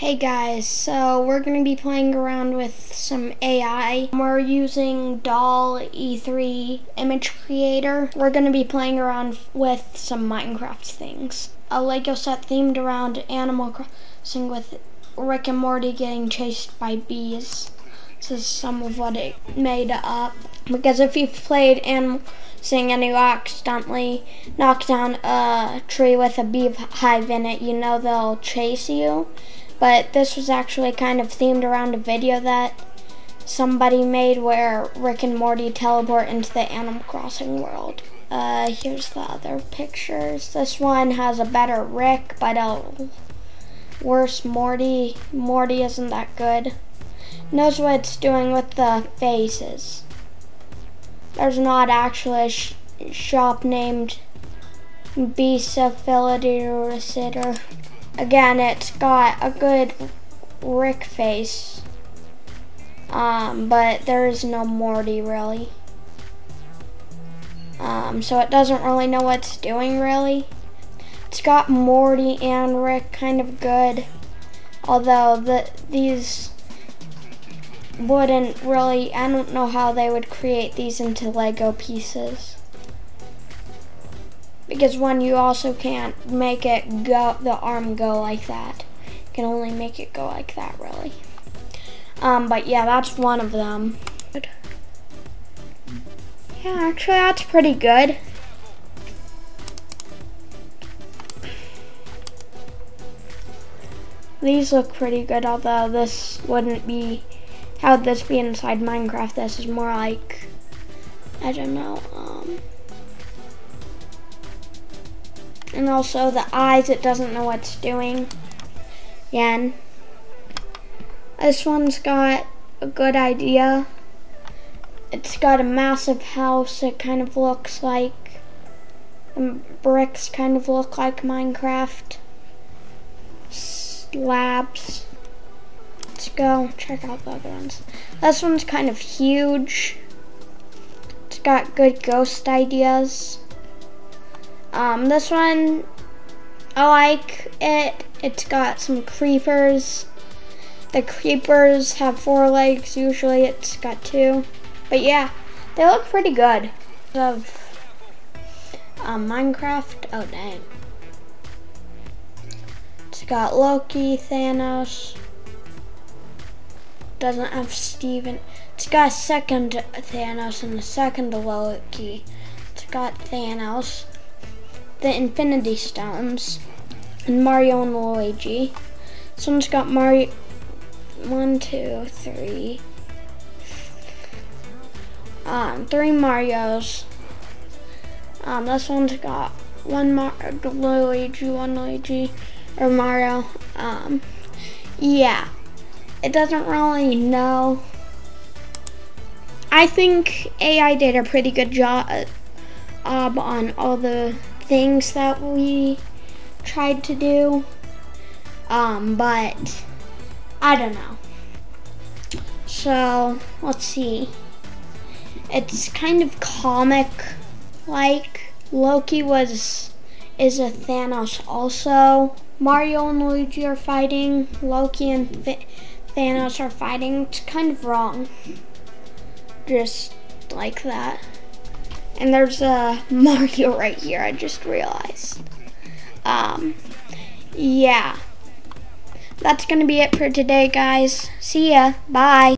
Hey guys, so we're going to be playing around with some AI. We're using DALL E3 Image Creator. We're going to be playing around with some Minecraft things. A Lego set themed around Animal Crossing with Rick and Morty getting chased by bees. This is some of what it made up. Because if you've played Animal Crossing and you accidentally knock down a tree with a beehive in it, you know they'll chase you but this was actually kind of themed around a video that somebody made where Rick and Morty teleport into the Animal Crossing world. Uh, here's the other pictures. This one has a better Rick, but a worse Morty. Morty isn't that good. Knows what it's doing with the faces. There's not actually a sh shop named Beastability Receiver. Again, it's got a good Rick face. Um, but there is no Morty really. Um, so it doesn't really know what it's doing really. It's got Morty and Rick kind of good. Although the these wouldn't really, I don't know how they would create these into Lego pieces because one you also can't make it go the arm go like that. You can only make it go like that really. Um, but yeah that's one of them. Yeah actually that's pretty good. These look pretty good although this wouldn't be how would this be inside Minecraft this is more like I don't know and also the eyes, it doesn't know what it's doing. Again. This one's got a good idea. It's got a massive house. It kind of looks like bricks kind of look like Minecraft. Slabs. Let's go check out the other ones. This one's kind of huge. It's got good ghost ideas. Um, this one, I like it. It's got some creepers. The creepers have four legs. Usually it's got two. But yeah, they look pretty good. Of um, Minecraft. Oh, dang. It's got Loki, Thanos. Doesn't have Steven. It's got second Thanos and a second Loki. It's got Thanos the Infinity Stones, and Mario and Luigi. Someone's got Mario, one, two, three, um, three Marios. Um, this one's got one Mar Luigi, one Luigi, or Mario. Um, yeah, it doesn't really know. I think AI did a pretty good job on all the things that we tried to do. Um, but I don't know. So let's see. It's kind of comic like. Loki was is a Thanos also. Mario and Luigi are fighting. Loki and Th Thanos are fighting. It's kind of wrong. Just like that. And there's a Mario right here, I just realized. Um, yeah. That's going to be it for today, guys. See ya. Bye.